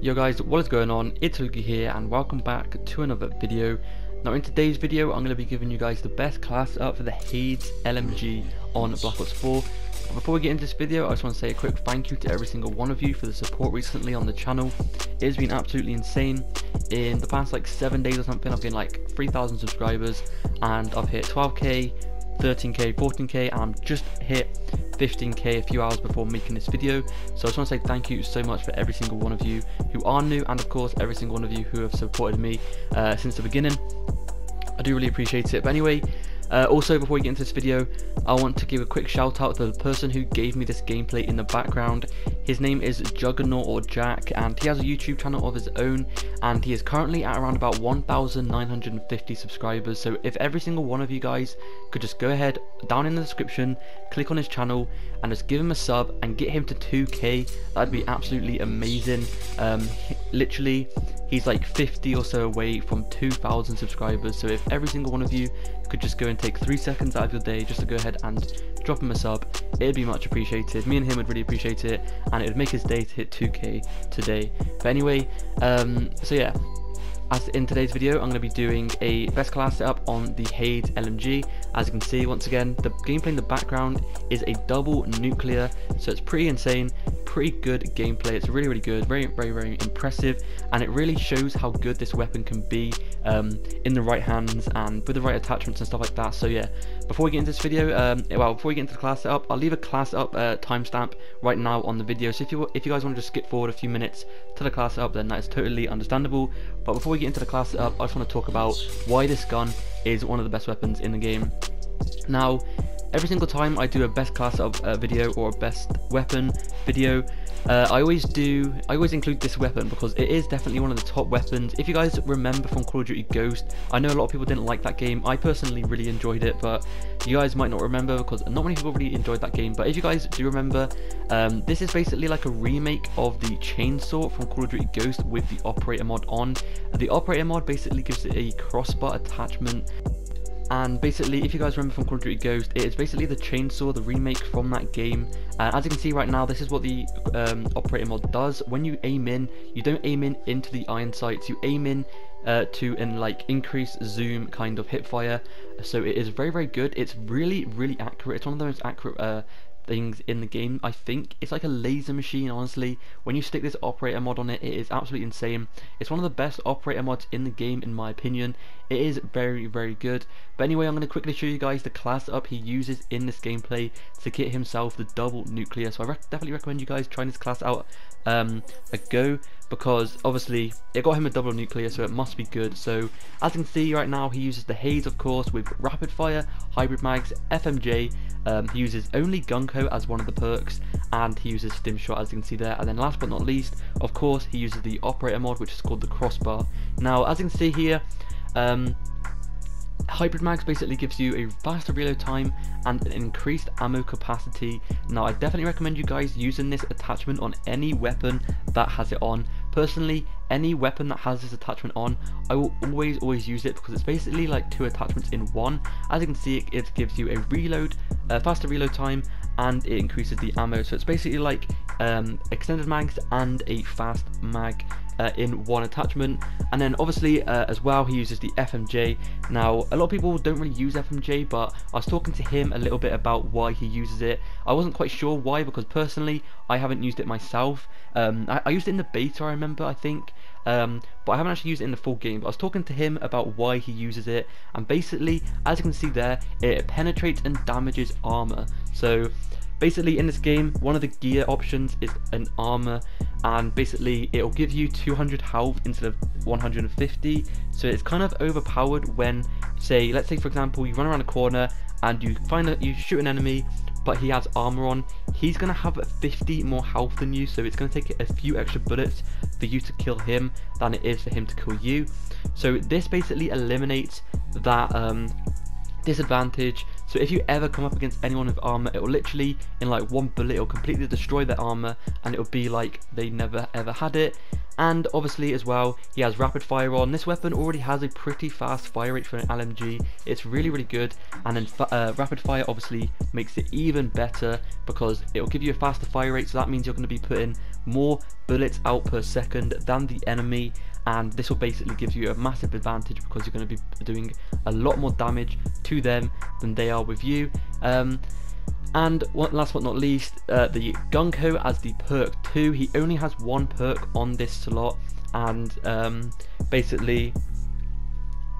Yo guys, what is going on? It's Lukey here and welcome back to another video. Now in today's video I'm going to be giving you guys the best class up for the Hades LMG on Black Ops 4. But before we get into this video I just want to say a quick thank you to every single one of you for the support recently on the channel. It has been absolutely insane. In the past like 7 days or something I've gained like 3,000 subscribers and I've hit 12k, 13k, 14k and I'm just hit 15k a few hours before making this video. So I just want to say thank you so much for every single one of you who are new and of course every single one of you who have supported me uh, since the beginning. I do really appreciate it. But anyway uh, also, before we get into this video, I want to give a quick shout out to the person who gave me this gameplay in the background. His name is Juggernaut or Jack, and he has a YouTube channel of his own, and he is currently at around about 1,950 subscribers. So if every single one of you guys could just go ahead down in the description, click on his channel, and just give him a sub and get him to 2k, that'd be absolutely amazing. Um, literally, he's like 50 or so away from 2,000 subscribers. So if every single one of you could just go and take three seconds out of your day just to go ahead and drop him a sub, it'd be much appreciated. Me and him would really appreciate it, and it would make his day to hit 2k today. But anyway, um, so yeah, as in today's video, I'm going to be doing a best class setup on the Hades LMG. As you can see, once again, the gameplay in the background is a double nuclear, so it's pretty insane, pretty good gameplay. It's really, really good, very, very, very impressive, and it really shows how good this weapon can be um, in the right hands and with the right attachments and stuff like that. So yeah, before we get into this video, um, well, before we get into the class setup, I'll leave a class setup uh, timestamp right now on the video. So if you if you guys want to just skip forward a few minutes to the class setup, then that is totally understandable. But before we get into the class setup, I just want to talk about why this gun is one of the best weapons in the game. Now, every single time I do a best class of uh, video or a best weapon video, uh, I always do, I always include this weapon because it is definitely one of the top weapons. If you guys remember from Call of Duty Ghost, I know a lot of people didn't like that game. I personally really enjoyed it, but you guys might not remember because not many people really enjoyed that game. But if you guys do remember, um, this is basically like a remake of the chainsaw from Call of Duty Ghost with the operator mod on. The operator mod basically gives it a crossbar attachment and basically if you guys remember from Call of Duty Ghost it is basically the chainsaw the remake from that game. And as you can see right now this is what the um, operator mod does. When you aim in you don't aim in into the iron sights. You aim in uh, to in like increase zoom kind of hip fire. So it is very very good. It's really really accurate. It's one of the most accurate uh, things in the game. I think it's like a laser machine, honestly. When you stick this operator mod on it, it is absolutely insane. It's one of the best operator mods in the game, in my opinion. It is very, very good. But anyway, I'm going to quickly show you guys the class up he uses in this gameplay to get himself the double nuclear. So I rec definitely recommend you guys trying this class out um, a go because obviously it got him a double nuclear so it must be good. So as you can see right now he uses the Hades of course with rapid fire, hybrid mags, FMJ um, he uses only Gung-Ho as one of the perks and he uses stim shot as you can see there. And then last but not least of course he uses the operator mod which is called the crossbar. Now as you can see here um, Hybrid Mags basically gives you a faster reload time and an increased ammo capacity. Now I definitely recommend you guys using this attachment on any weapon that has it on. Personally, any weapon that has this attachment on, I will always always use it because it's basically like two attachments in one. As you can see, it, gives you a reload, a faster reload time and it increases the ammo. So it's basically like um, extended mags and a fast mag uh, in one attachment. And then obviously uh, as well he uses the FMJ now a lot of people don't really use FMJ but I was talking to him a little bit about why he uses it. I wasn't quite sure why because personally I haven't used it myself. Um, I, I, used it in the beta I remember I think. Um, but I haven't actually used it in the full game. But I was talking to him about why he uses it. And basically as you can see there it penetrates and damages armor. So Basically in this game, one of the gear options is an armor and basically it'll give you 200 health instead of 150 so it's kind of overpowered when say let's say for example you run around a corner and you find that you shoot an enemy but he has armor on he's gonna have 50 more health than you so it's gonna take a few extra bullets for you to kill him than it is for him to kill you. So this basically eliminates that um, disadvantage so if you ever come up against anyone with armor, it will literally, in like one bullet, it will completely destroy their armor, and it will be like they never ever had it. and obviously as well he has rapid fire on. This weapon already has a pretty fast fire rate for an LMG it's really really good. And then uh, rapid fire obviously makes it even better because it will give you a faster fire rate. So that means you're going to be putting more bullets out per second than the enemy and this will basically give you a massive advantage because you're going to be doing a lot more damage to them than they are with you um, and last but not least, uh, the Gung-Ho as the perk 2. He only has one perk on this slot, and um, basically,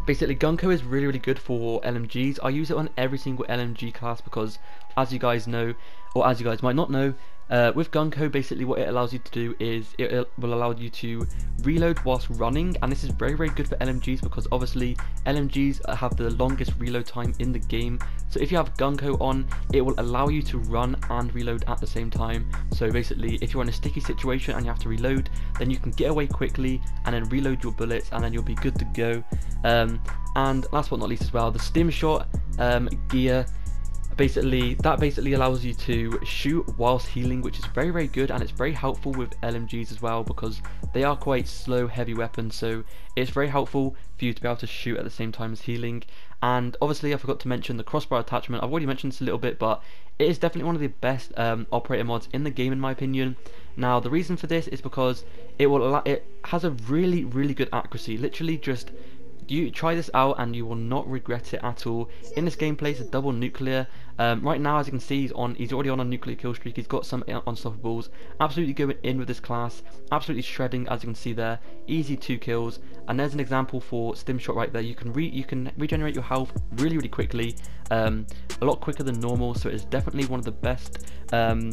basically Gung-Ho is really really good for LMGs. I use it on every single LMG class because, as you guys know, or as you guys might not know, uh, with Gung-Ho, basically what it allows you to do is it will allow you to reload whilst running, and this is very very good for LMGs because obviously LMGs have the longest reload time in the game. So if you have Gung-Ho on, it will allow you to run and reload at the same time. So basically, if you're in a sticky situation and you have to reload, then you can get away quickly and then reload your bullets, and then you'll be good to go. Um, and last but not least as well, the stim shot um, gear basically that basically allows you to shoot whilst healing which is very very good and it's very helpful with LMGs as well because they are quite slow heavy weapons so it's very helpful for you to be able to shoot at the same time as healing. And obviously I forgot to mention the crossbar attachment. I've already mentioned this a little bit but it is definitely one of the best um, operator mods in the game in my opinion. Now the reason for this is because it will allow, it has a really really good accuracy. Literally just you try this out and you will not regret it at all. In this gameplay, it's a double nuclear. Um, right now, as you can see, he's on. He's already on a nuclear kill streak. He's got some unstoppables. Absolutely going in with this class. Absolutely shredding, as you can see there. Easy two kills. And there's an example for stim shot right there. You can re you can regenerate your health really really quickly. Um, a lot quicker than normal. So it's definitely one of the best. Um,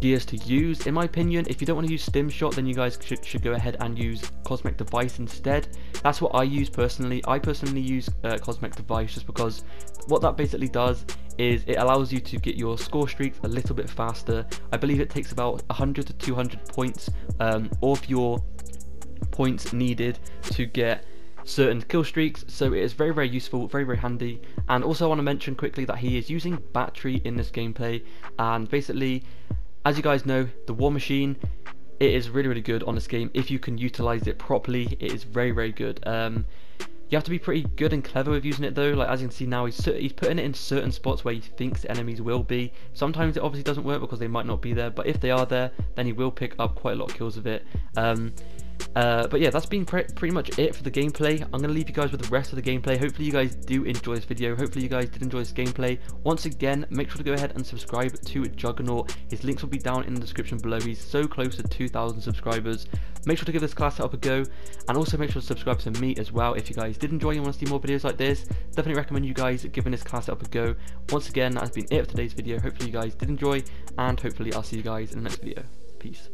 gears to use. In my opinion, if you don't want to use Stim Shot, then you guys should, should go ahead and use Comms Device instead. That's what I use personally. I personally use uh, Comms Device just because what that basically does is it allows you to get your score streaks a little bit faster. I believe it takes about 100 to 200 points um, off your points needed to get certain kill streaks so it is very very useful very very handy and also I want to mention quickly that he is using battery in this gameplay and basically as you guys know, the War Machine, it is really, really good on this game. If you can utilize it properly, it is very, very good. Um, you have to be pretty good and clever with using it though. Like as you can see now, he's he's putting it in certain spots where he thinks enemies will be. Sometimes it obviously doesn't work because they might not be there, but if they are there, then he will pick up quite a lot of kills with it. Um, uh, but yeah, that's been pre pretty much it for the gameplay. I'm going to leave you guys with the rest of the gameplay. Hopefully you guys do enjoy this video. Hopefully you guys did enjoy this gameplay. Once again, make sure to go ahead and subscribe to Juggernaut. His links will be down in the description below. He's so close to 2,000 subscribers. Make sure to give this class setup a go. And also make sure to subscribe to me as well. If you guys did enjoy and want to see more videos like this, definitely recommend you guys giving this class setup a go. Once again, that has been it for today's video. Hopefully you guys did enjoy. And hopefully I'll see you guys in the next video. Peace.